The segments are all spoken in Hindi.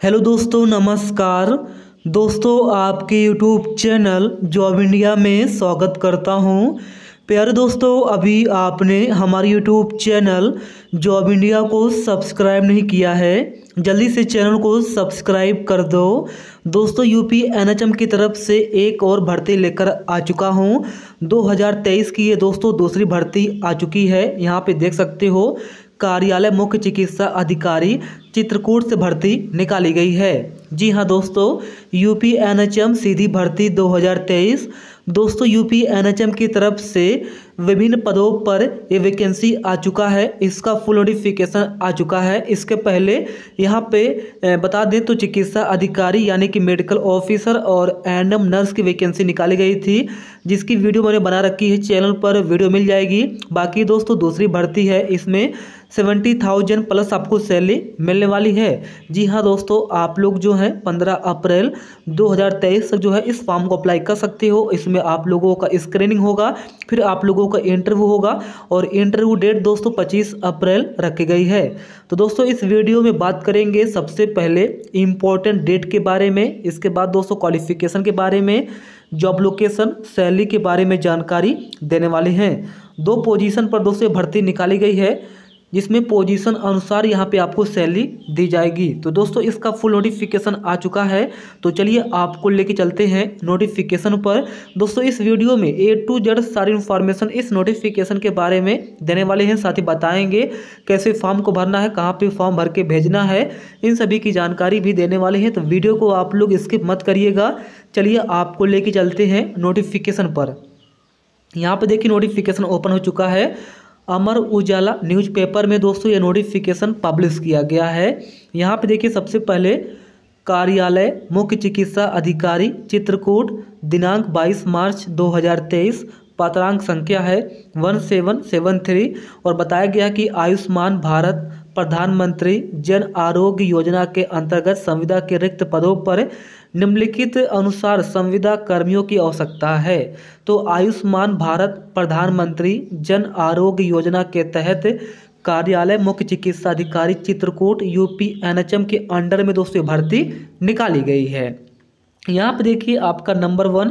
हेलो दोस्तों, नमस्कार। दोस्तों, आपके यूट्यूब चैनल जॉब इंडिया में स्वागत करता हूँ। प्यारे दोस्तों, अभी आपने हमारे यूट्यूब चैनल जॉब इंडिया को सब्सक्राइब नहीं किया है, जल्दी से चैनल को सब्सक्राइब कर दो। दोस्तों यूपी एनएचएम की तरफ़ से एक और भर्ती लेकर आ चुका हूँ। 2023 की ये दोस्तों, दूसरी भर्ती आ चुकी है। यहाँ पे देख सकते हो, कार्यालय मुख्य चिकित्सा अधिकारी चित्रकूट से भर्ती निकाली गई है। जी हाँ दोस्तों, यूपी एनएचएम सीधी भर्ती 2023 दोस्तों, यूपी एनएचएम की तरफ़ से विभिन्न पदों पर ये वैकेंसी आ चुका है। इसका फुल नोटिफिकेशन आ चुका है। इसके पहले यहाँ पे बता दें तो चिकित्सा अधिकारी यानी कि मेडिकल ऑफिसर और एंडम नर्स की वैकेंसी निकाली गई थी, जिसकी वीडियो मैंने बना रखी है चैनल पर। वीडियो मिल जाएगी। बाकी दोस्तों, दूसरी भर्ती है। इसमें सेवेंटी थाउज़ेंड प्लस आपको सैलरी मिलने वाली है। जी हाँ दोस्तों, आप लोग जो हैं, पंद्रह अप्रैल 2023 तक जो है, इस फॉर्म को अप्लाई कर सकते हो। इसमें आप लोगों का स्क्रीनिंग होगा। फिर आप लोगों का इंटरव्यू होगा और इंटरव्यू डेट दोस्तों 25 अप्रैल रखी गई है। तो दोस्तों, इस वीडियो में बात करेंगे सबसे पहले इम्पोर्टेंट डेट के बारे में, इसके बाद दोस्तों क्वालिफिकेशन के बारे में जॉब लोकेशन सैलरी के बारे में जानकारी देने वाले हैं। दो पोजीशन पर दोस्तों भर्ती निकाली गई है। जिसमें पोजीशन अनुसार यहाँ पे आपको सैलरी दी जाएगी। तो दोस्तों, इसका फुल नोटिफिकेशन आ चुका है। तो चलिए आपको लेके चलते हैं नोटिफिकेशन पर। दोस्तों, इस वीडियो में ए टू जेड सारी इन्फॉर्मेशन इस नोटिफिकेशन के बारे में देने वाले हैं। साथ ही बताएँगे कैसे फॉर्म को भरना है, कहाँ पर फॉर्म भर के भेजना है। इन सभी की जानकारी भी देने वाले हैं। तो वीडियो को आप लोग स्किप मत करिएगा। चलिए आपको लेके चलते हैं नोटिफिकेशन पर। यहाँ पर देखिए नोटिफिकेशन ओपन हो चुका है। अमर उजाला न्यूज़पेपर में दोस्तों ये नोटिफिकेशन पब्लिश किया गया है। यहाँ पे देखिए सबसे पहले कार्यालय मुख्य चिकित्सा अधिकारी चित्रकूट, दिनांक 22 मार्च 2023 पात्रांक संख्या है वन सेवन सेवन थ्री और बताया गया कि आयुष्मान भारत प्रधानमंत्री जन आरोग्य योजना के अंतर्गत संविदा के रिक्त पदों पर निम्नलिखित अनुसार संविदा कर्मियों की आवश्यकता है। तो आयुष्मान भारत प्रधानमंत्री जन आरोग्य योजना के तहत कार्यालय मुख्य चिकित्सा अधिकारी चित्रकूट यूपी एनएचएम के अंडर में दोस्तों भर्ती निकाली गई है। यहाँ पर देखिए आपका नंबर वन,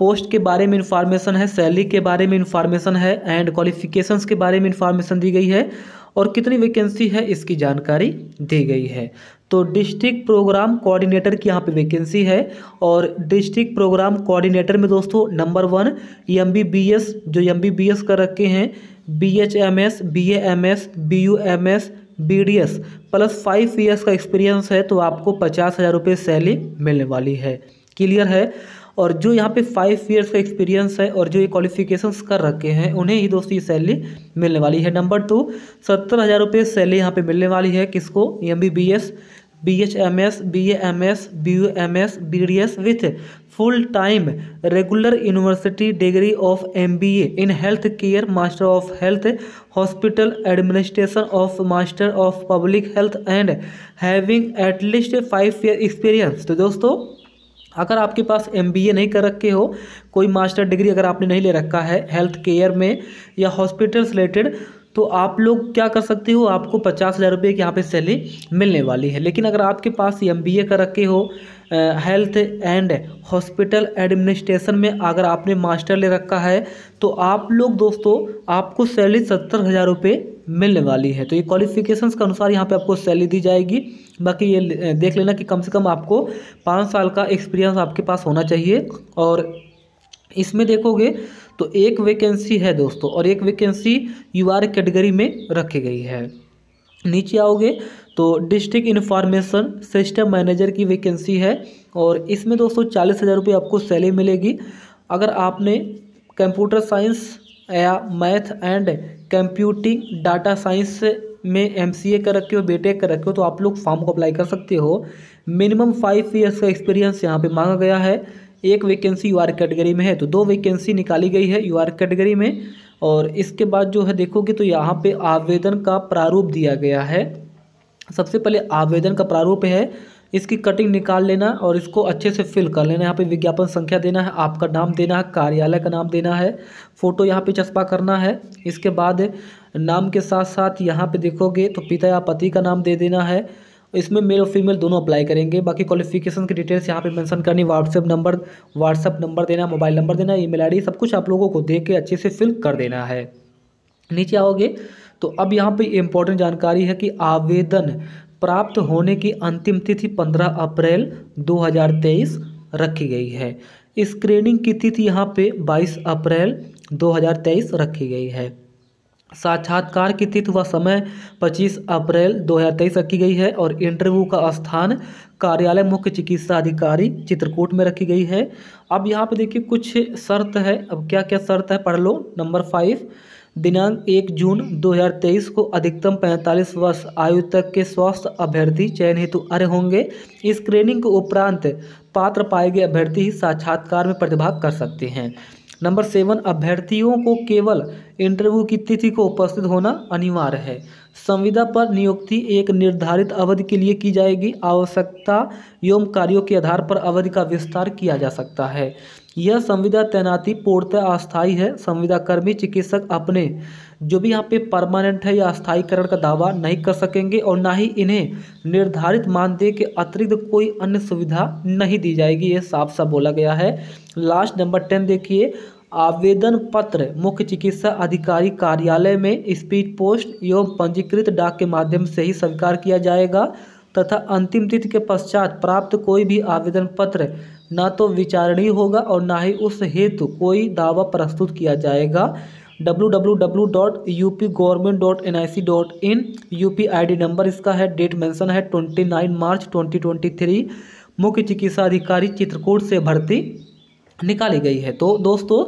पोस्ट के बारे में इंफॉर्मेशन है सैलरी के बारे में इंफॉर्मेशन है, एंड क्वालिफिकेशंस के बारे में इंफॉर्मेशन दी गई है, और कितनी वैकेंसी है इसकी जानकारी दी गई है। तो डिस्ट्रिक्ट प्रोग्राम कोऑर्डिनेटर की यहाँ पे वैकेंसी है और डिस्ट्रिक्ट प्रोग्राम कोऑर्डिनेटर में दोस्तों number one M B B S जो एम बी बी एस कर रखे हैं B H M S B M S B U M S B D S plus five years का एक्सपीरियंस है तो आपको पचास हज़ार रुपये सैलरी मिलने वाली है। क्लियर है? और जो यहाँ पे फाइव ईयर्स का एक्सपीरियंस है और जो ये क्वालिफिकेशंस कर रखे हैं, उन्हें ही दोस्तों ये सैलरी मिलने वाली है। नंबर टू सत्तर हज़ार रुपये सैलरी यहाँ पे मिलने वाली है किसको? M B B S B H M S B M S B U M S B D S with full time regular university degree of M B A in health care master of health hospital administration of master of public health and having at least five year experience तो दोस्तों, अगर आपके पास एम बी ए नहीं कर रखे हो, कोई मास्टर डिग्री अगर आपने नहीं ले रखा है हेल्थ केयर में या हॉस्पिटल रिलेटेड तो आप लोग क्या कर सकते हो? आपको पचास हज़ार रुपये की यहाँ पे सैलरी मिलने वाली है। लेकिन अगर आपके पास एम बी ए कर रखे हो हेल्थ एंड हॉस्पिटल एडमिनिस्ट्रेशन में अगर आपने मास्टर ले रखा है तो आप लोग दोस्तों, आपको सैलरी सत्तर हज़ार रुपये मिलने वाली है। तो ये क्वालिफिकेशंस के अनुसार यहाँ पे आपको सैलरी दी जाएगी। बाकी ये देख लेना कि कम से कम आपको पाँच साल का एक्सपीरियंस आपके पास होना चाहिए। और इसमें देखोगे तो एक वैकेंसी है दोस्तों, और एक वैकेंसी यू आर कैटेगरी में रखी गई है। नीचे आओगे तो डिस्ट्रिक्ट इन्फॉर्मेशन सिस्टम मैनेजर की वैकेंसी है, और इसमें दोस्तों चालीस हज़ार रुपये आपको सैलरी मिलेगी। अगर आपने कंप्यूटर साइंस या math and computing data science में एम सी ए कर रखे हो बेटेक कर रखे हो तो आप लोग फॉर्म को अप्लाई कर सकते हो। मिनिमम फाइव ईयर्स का एक्सपीरियंस यहाँ पे मांगा गया है। एक वैकेंसी यू आर कैटेगरी में है तो दो वैकेंसी निकाली गई है यू आर कैटेगरी में, और इसके बाद जो है देखोगे तो यहाँ पे आवेदन का प्रारूप दिया गया है। सबसे पहले आवेदन का प्रारूप है, इसकी कटिंग निकाल लेना और इसको अच्छे से फिल कर लेना। यहाँ पे विज्ञापन संख्या देना है, आपका नाम देना है, कार्यालय का नाम देना है, फ़ोटो यहाँ पे चस्पा करना है। इसके बाद नाम के साथ साथ यहाँ पे देखोगे तो पिता या पति का नाम दे देना है। इसमें मेल और फीमेल दोनों अप्लाई करेंगे। बाकी क्वालिफिकेशन की डिटेल्स यहाँ पे मेंशन करनी। व्हाट्सएप नंबर व्हाट्सएप नंबर देना मोबाइल नंबर देना ईमेल आईडी सब कुछ आप लोगों को देख के अच्छे से फिल कर देना है। नीचे आओगे तो अब यहाँ पे इम्पोर्टेंट जानकारी है कि आवेदन प्राप्त होने की अंतिम तिथि पंद्रह अप्रैल 2023 रखी गई है। स्क्रीनिंग की तिथि यहाँ पे 22 अप्रैल 2023 रखी गई है। साक्षात्कार की तिथि व समय 25 अप्रैल 2023 रखी गई है और इंटरव्यू का स्थान कार्यालय मुख्य चिकित्सा अधिकारी चित्रकूट में रखी गई है। अब यहाँ पे देखिए कुछ शर्त है। अब क्या क्या शर्त है पढ़ लो। नंबर फाइव दिनांक एक जून 2023 को अधिकतम 45 वर्ष आयु तक के स्वास्थ्य अभ्यर्थी चयन हेतु अर्य होंगे। इस स्क्रीनिंग के उपरांत पात्र पाए गए अभ्यर्थी ही साक्षात्कार में प्रतिभाग कर सकते हैं। नंबर सेवन, अभ्यर्थियों को केवल इंटरव्यू की तिथि को उपस्थित होना अनिवार्य है। संविदा पर नियुक्ति एक निर्धारित अवधि के लिए की जाएगी। आवश्यकता एवं कार्यों के आधार पर अवधि का विस्तार किया जा सकता है। यह संविदा तैनाती पूर्णतः अस्थायी है। संविदा कर्मी, चिकित्सक अपने जो भी यहाँ पे परमानेंट है या अस्थायीकरण का दावा नहीं कर सकेंगे और ना ही इन्हें निर्धारित मानदेय के अतिरिक्त कोई अन्य सुविधा नहीं दी जाएगी, ये साफ़ साफ़ बोला गया है। लास्ट नंबर टेन देखिए, आवेदन पत्र, मुख्य चिकित्सा अधिकारी कार्यालय में स्पीड पोस्ट एवं पंजीकृत डाक के माध्यम से ही स्वीकार किया जाएगा तथा अंतिम तिथि के पश्चात प्राप्त कोई भी आवेदन पत्र न तो विचारणीय होगा और ना ही उस हेतु कोई दावा प्रस्तुत किया जाएगा। W W W dot U P government N I C dot in U P I D number इसका है डेट मेंशन है twenty nine March twenty twenty three मुख्य चिकित्सा अधिकारी चित्रकूट से भर्ती निकाली गई है। तो दोस्तों,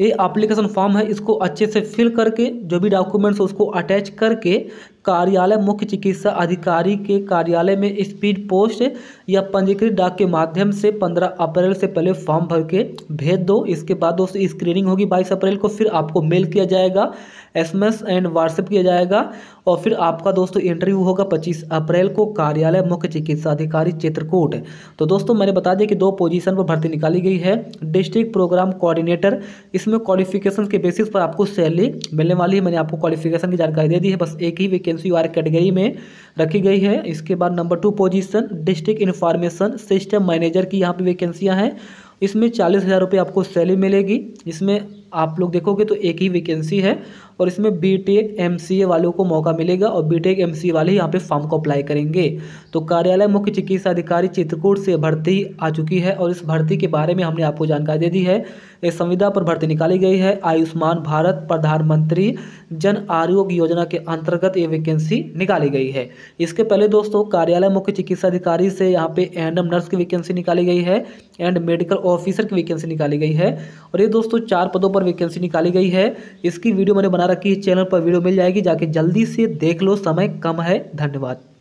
ये एप्लीकेशन फॉर्म है, इसको अच्छे से फिल करके, जो भी डॉक्यूमेंट्स उसको अटैच करके कार्यालय मुख्य चिकित्सा अधिकारी के कार्यालय में स्पीड पोस्ट या पंजीकृत डाक के माध्यम से 15 अप्रैल से पहले फॉर्म भर के भेज दो। इसके बाद दोस्तों स्क्रीनिंग होगी 22 अप्रैल को, फिर आपको मेल किया जाएगा एसएमएस एंड व्हाट्सएप किया जाएगा और फिर आपका दोस्तों इंटरव्यू होगा 25 अप्रैल को कार्यालय मुख्य चिकित्सा अधिकारी चित्रकूट। तो दोस्तों, मैंने बता दिया कि दो पोजीशन पर भर्ती निकाली गई है डिस्ट्रिक्ट प्रोग्राम कोऑर्डिनेटर इसमें क्वालिफिकेशन के बेसिस पर आपको सैलरी मिलने वाली है। मैंने आपको क्वालिफिकेशन की जानकारी दे दी है, बस एक ही वैकेंसी वार कैटेगरी में रखी गई है। इसके बाद number two position, district information system manager की यहाँ पे वैकेंसियाँ हैं। इसमें चालीस हज़ार रुपये आपको सैलरी मिलेगी। इसमें आप लोग देखोगे तो एक ही वैकेंसी है। और इसमें B tech M C A वालों को मौका मिलेगा और बी टेक एम सी वाले यहाँ पे फॉर्म को अप्लाई करेंगे। तो कार्यालय मुख्य चिकित्सा अधिकारी चित्रकूट से भर्ती आ चुकी है और इस भर्ती के बारे में हमने आपको जानकारी दे दी है। इस संविदा पर भर्ती निकाली गई है। आयुष्मान भारत प्रधानमंत्री जन आरोग्य योजना के अंतर्गत ये वैकेंसी निकाली गई है। इसके पहले दोस्तों, कार्यालय मुख्य चिकित्सा अधिकारी से यहाँ पे एंड नर्स की वैकेंसी निकाली गई है एंड मेडिकल ऑफिसर की वैकेंसी निकाली गई है। और ये दोस्तों, चार पदों पर वैकेंसी निकाली गई है। इसकी वीडियो मैंने बना रखी है चैनल पर वीडियो मिल जाएगी, जाके जल्दी से देख लो, समय कम है, धन्यवाद।